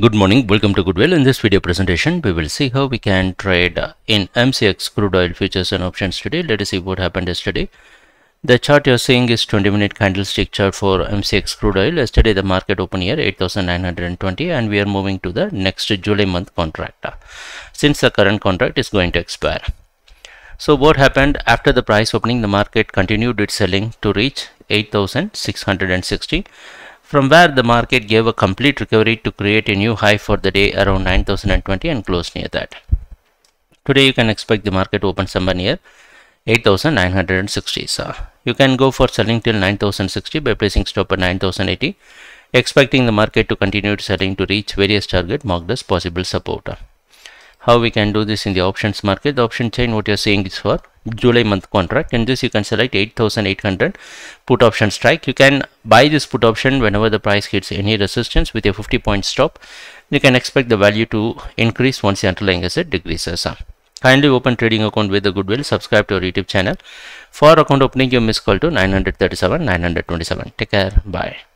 Good morning, welcome to Goodwill. In this video presentation, we will see how we can trade uh, in MCX crude oil futures and options today. Let us see what happened yesterday. The chart you're seeing is 20 minute candlestick chart for MCX crude oil. Yesterday the market opened here 8920 and we are moving to the next July month contract since the current contract is going to expire. So what happened after the price opening the market continued its selling to reach 8660 from where the market gave a complete recovery to create a new high for the day around 9020 and close near that. Today you can expect the market to open somewhere near 8960 so you can go for selling till 9060 by placing stop at 9080 expecting the market to continue selling to reach various target marked as possible support how we can do this in the options market. The option chain what you're seeing is for July month contract. In this you can select 8800 put option strike. You can buy this put option whenever the price hits any resistance with a 50 point stop. You can expect the value to increase once the underlying asset decreases. Kindly open trading account with the goodwill. Subscribe to our youtube channel. For account opening you miss call to 937 927 take care. Bye